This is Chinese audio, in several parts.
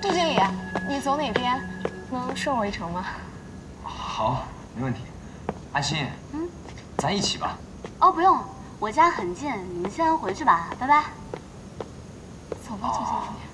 杜经理，你走哪边？能顺我一程吗？好，没问题。安心，嗯，咱一起吧。哦，不用，我家很近，你们先回去吧，拜拜。走吧，杜经理。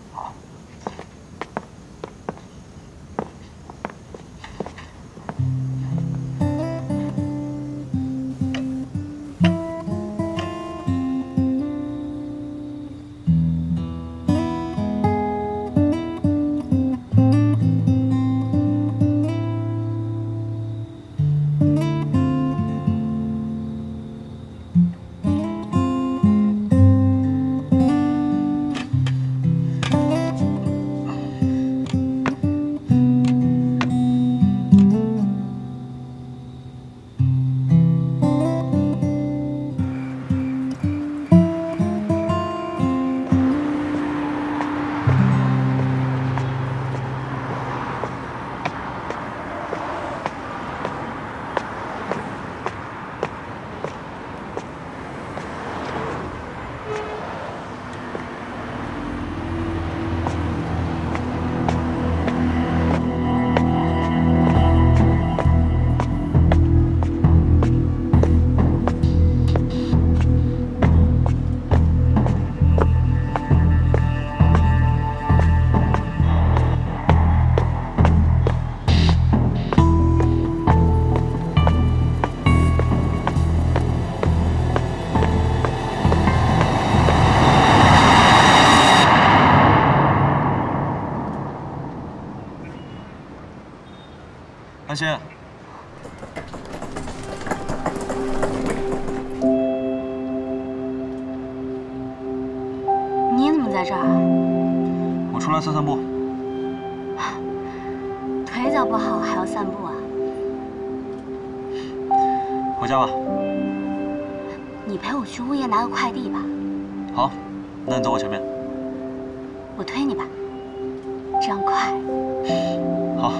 安心，你怎么在这儿？我出来散散步。腿脚不好还要散步啊？回家吧。你陪我去物业拿个快递吧。好，那你走我前面。我推你吧，这样快。好。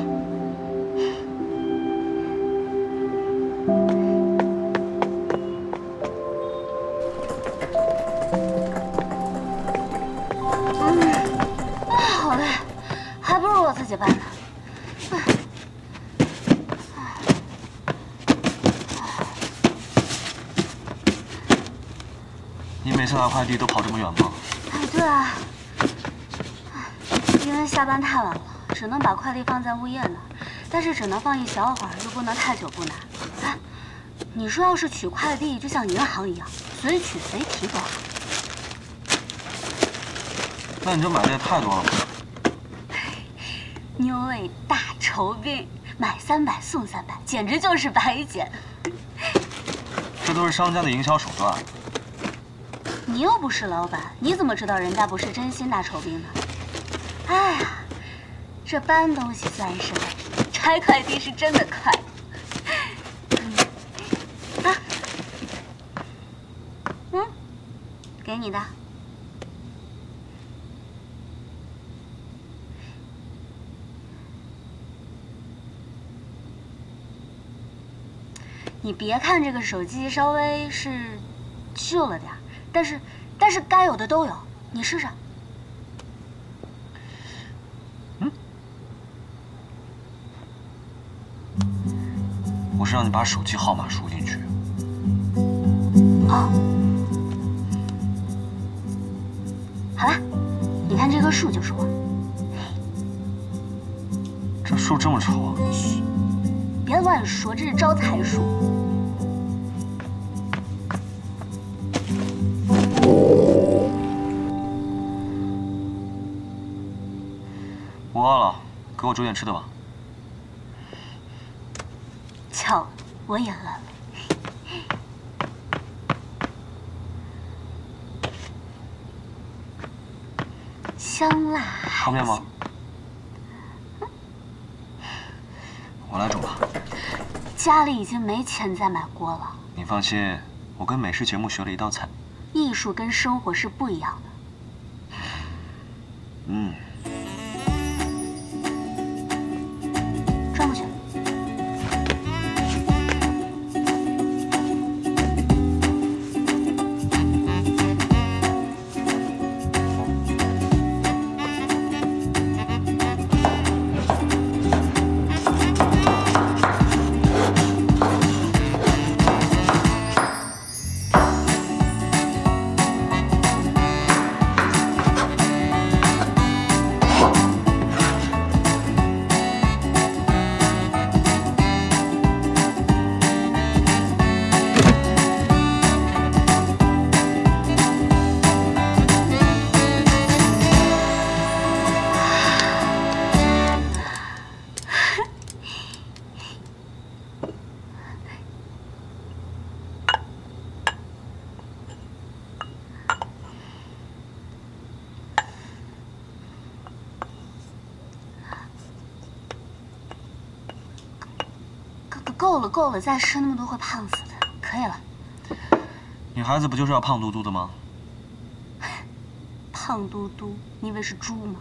你每次拿快递都跑这么远吗？哎，对啊。因为下班太晚了，只能把快递放在物业那儿，但是只能放一小会儿，又不能太久不拿。哎，你说要是取快递，就像银行一样，随取随提多好。那你这买的也太多了吧？妞味大酬宾，买三百送三百，简直就是白捡。这都是商家的营销手段。你又不是老板，你怎么知道人家不是真心大酬宾呢？哎呀，这搬东西算什么？拆快递是真的快。嗯，给你的。你别看这个手机稍微是旧了点但是但是该有的都有，你试试。嗯，我是让你把手机号码输进去。哦，好了，你看这棵树就是我。这树这么丑啊！嘘，别乱说，这是招财树。我饿了，给我煮点吃的吧。巧了，我也饿了。香辣方便吗？我来煮吧。家里已经没钱再买锅了。你放心，我跟美食节目学了一道菜。艺术跟生活是不一样的。嗯。够了够了，再吃那么多会胖死的。可以了。女孩子不就是要胖嘟嘟的吗？胖嘟嘟，你以为是猪吗？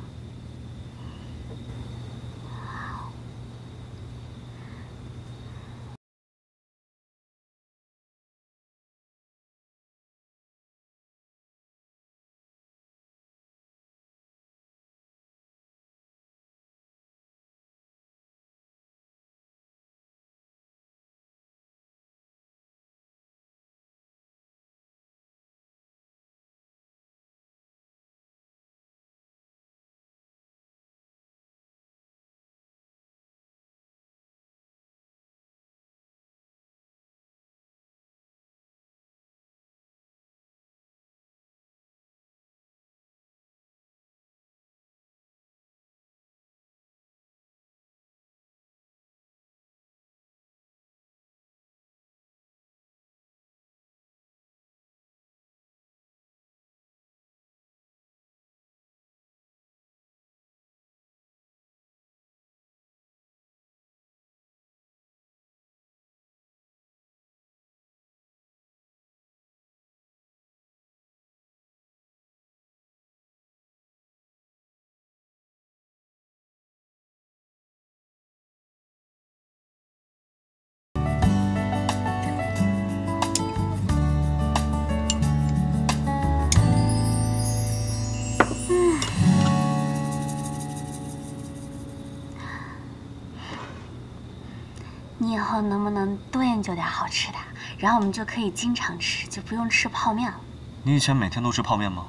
后能不能多研究点好吃的，然后我们就可以经常吃，就不用吃泡面了。你以前每天都吃泡面吗？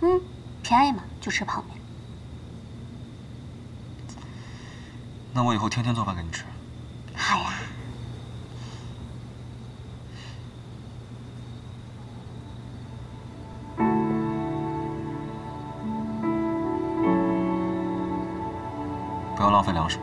嗯，便宜嘛，就吃泡面。那我以后天天做饭给你吃。好呀。不要浪费粮食。